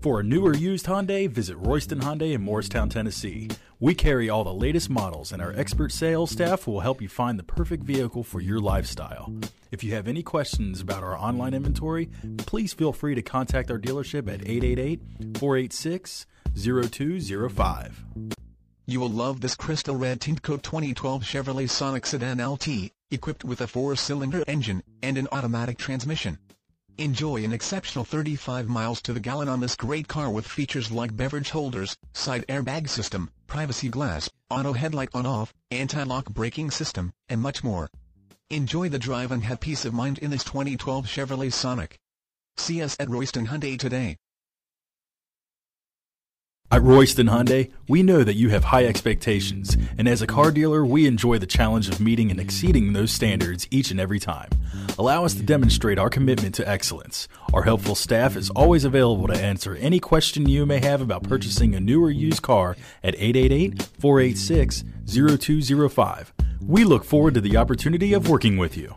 For a new or used Hyundai, visit Royston Hyundai in Morristown, Tennessee. We carry all the latest models, and our expert sales staff will help you find the perfect vehicle for your lifestyle. If you have any questions about our online inventory, please feel free to contact our dealership at 888 486 0205. You will love this crystal red tint coat 2012 Chevrolet Sonic Sedan LT, equipped with a four-cylinder engine and an automatic transmission. Enjoy an exceptional 35 miles to the gallon on this great car with features like beverage holders, side airbag system, privacy glass, auto headlight on-off, anti-lock braking system, and much more. Enjoy the drive and have peace of mind in this 2012 Chevrolet Sonic. See us at Royston Hyundai today. At Royston Hyundai, we know that you have high expectations, and as a car dealer, we enjoy the challenge of meeting and exceeding those standards each and every time. Allow us to demonstrate our commitment to excellence. Our helpful staff is always available to answer any question you may have about purchasing a new or used car at 888 486 0205. We look forward to the opportunity of working with you.